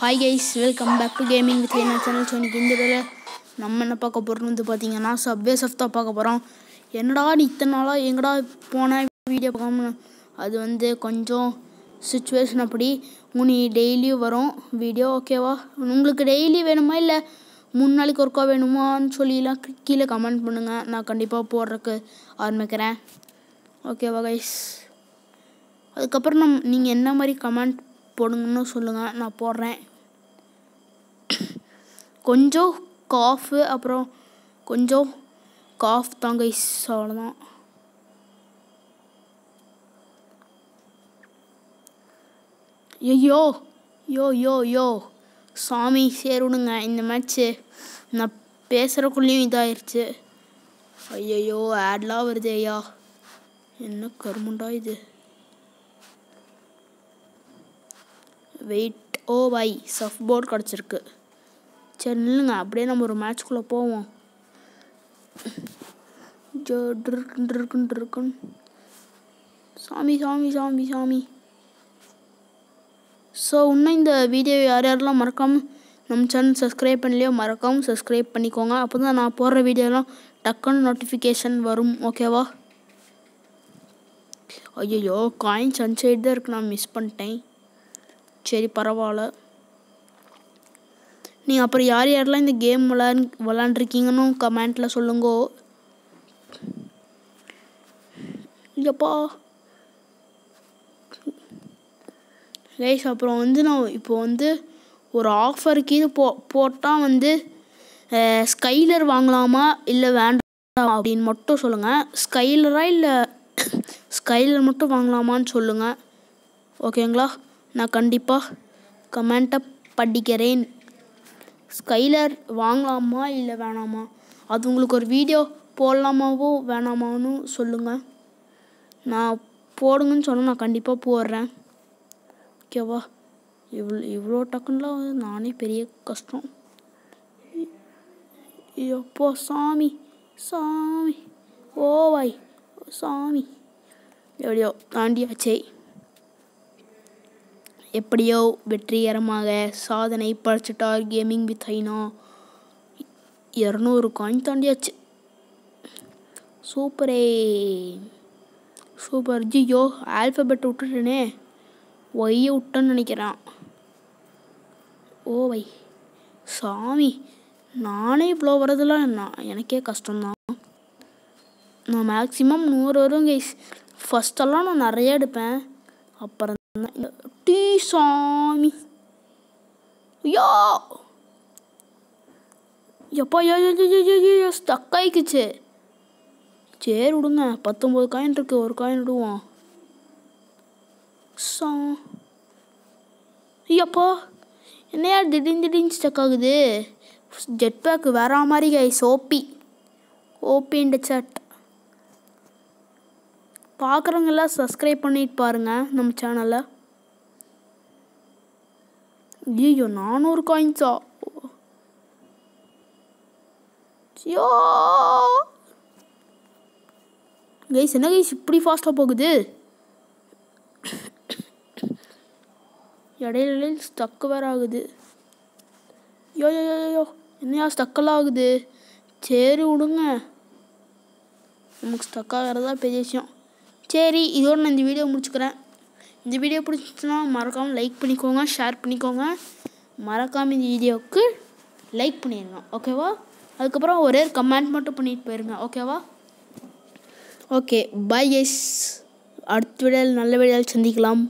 Hi guys welcome back to gaming with என்ன channel so இன்னைக்கு இந்த வேலை நம்ம என்ன பார்க்க போகிறோம்னு வந்து பார்த்தீங்கன்னா சப்வே சஃப் தான் பார்க்க போகிறோம் என்னடா நீ இத்தனை நாளாக எங்கடா போன வீடியோ பார்க்காம? அது வந்து கொஞ்சம் சுச்சுவேஷன் அப்படி. உனி டெய்லியும் வரும். வீடியோ ஓகேவா உங்களுக்கு டெய்லி வேணுமா இல்லை மூணு நாளைக்கு ஒருக்கா வேணுமான்னு சொல்லிலாம் கீழே கமெண்ட் பண்ணுங்கள் நான் கண்டிப்பாக போடுறதுக்கு ஆரம்பிக்கிறேன். ஓகேவா கைஸ் அதுக்கப்புறம் நம் நீங்கள் என்ன மாதிரி கமெண்ட் போடுங்கன்னு சொல்லுங்கள் நான் போடுறேன். கொஞ்சம் காஃபு அப்புறம் கொஞ்சம் காஃப் தான் கைஸ் அவ்வளோதான் ஐயோ யோ யோ யோ சாமி சேருணுங்க. இந்த மேட்ச்சு நான் பேசுகிறக்குள்ளேயும் இதாயிருச்சு. ஐயையோ ஆட்லாம் வருது ஐயா. என்ன கருமுண்டா இது? வெயிட் ஓ oh, வை சஃப் போர்ட் கிடச்சிருக்கு. சரி நில்லுங்க அப்படியே நம்ம ஒரு மேட்ச்குள்ளே போவோம். ஜோ ட்ருக்குன் ட்ருக்குன் ட்ருக்குன் சாமி சாமி சாமி சாமி. ஸோ இன்னும் இந்த வீடியோ யார் யாரெல்லாம் மறக்காமல் நம்ம சேனல் சப்ஸ்கிரைப் பண்ணலையோ மறக்காமல் சப்ஸ்கிரைப் பண்ணிக்கோங்க. அப்போ தான் நான் போடுற வீடியோலாம் டக்குன்னு நோட்டிஃபிகேஷன் வரும் ஓகேவா ஐயோ காயின் சன்சைட் தான் இருக்கு நான் மிஸ் பண்ணிட்டேன். சரி பரவாயில்ல. நீங்கள் அப்புறம் யார் யாரெல்லாம் இந்த கேம் விளாண் விளாண்டுருக்கீங்கன்னு கமெண்ட்டில் சொல்லுங்கோ. இல்லைப்பா. கைஸ் அப்புறம் வந்து நான் இப்போ வந்து ஒரு ஆஃபருக்கு இது போ போட்டால் வந்து ஸ்கைலர் வாங்கலாமா இல்லை வேண்டாம் அப்படின்னு மட்டும் சொல்லுங்கள் ஸ்கைலரா இல்லை ஸ்கைலர் மட்டும் வாங்கலாமான்னு சொல்லுங்கள் ஓகேங்களா நான் கண்டிப்பாக கமெண்ட்டை படிக்கிறேன். ஸ்கைலர் வாங்கலாமா இல்லை வேணாமா? அது உங்களுக்கு ஒரு வீடியோ போடலாமாவோ வேணாமான்னு சொல்லுங்கள் நான் போடுங்கன்னு சொன்னால் நான் கண்டிப்பாக போடுறேன். ஓகேவா இவ்வளோ இவ்வளோ டக்குன்னுலாம் நானே பெரிய கஷ்டம். எப்போ சாமி சாமி ஓவாய் சாமி. எப்படியோ தாண்டியாச்சே. எப்படியோ வெற்றிகரமாக சாதனை படைச்சிட்டார் கேமிங் வித் ஐனா இரநூறு காயின் தாண்டியாச்சு. சூப்பரே சூப்பர் ஜியோ ஆல்ஃபபெட் விட்டுட்டேனே. ஒய்யை விட்டேன்னு நினைக்கிறேன். Oh ஓ வை சாமி நானே இவ்வளோ வரதெல்லாம் நான் எனக்கே கஷ்டம்தான். நான் மேக்ஸிமம் நூறு வரும் கைஸ் ஃபஸ்ட்டெல்லாம் நான் நிறைய எடுப்பேன். அப்புறம் தான் டீ சாமி ஐயோ எப்பா ஐயோ ஸ்டக் ஆயிக்குச்சு. சரி விடுங்க பத்தொம்போது காயின் இருக்கு ஒரு காயின் விடுவோம். சா ஐயப்பா என்னையா திடீர்னு திடீர்னு ஸ்டக் ஆகுது? ஜெட் பேக் வேற மாதிரி கைஸ் ஓபி ஓபி இந்த சட் பார்க்குறவங்க எல்லாம் சப்ஸ்கிரைப் பண்ணிட்டு பாருங்கள் நம்ம சேனலை ஐயோ நானூறு காயின்ஸா ஐயோ! கைஸ் என்ன கைஸ் இப்படி ஃபாஸ்ட்டாக போகுது? இடையில ஸ்டக்கு வேற ஆகுது. யோ யோ யோ யோ என்னையா ஸ்டக்கெல்லாம் ஆகுது? சரி விடுங்க. நமக்கு ஸ்டக் ஆகிறதா பெரிய விஷயம். சரி இதோடு நான் இந்த வீடியோ முடிச்சுக்கிறேன். இந்த வீடியோ பிடிச்சிச்சுன்னா மறக்காமல் லைக் பண்ணிக்கோங்க ஷேர் பண்ணிக்கோங்க. மறக்காமல் இந்த வீடியோவுக்கு லைக் பண்ணிடுங்க ஓகேவா அதுக்கப்புறம் ஒரே கமெண்ட் மட்டும் பண்ணிட்டு போயிருங்க ஓகேவா ஓகே பை எஸ் அடுத்த வீடியோவில் நல்ல வீடியோவில் சந்திக்கலாம்.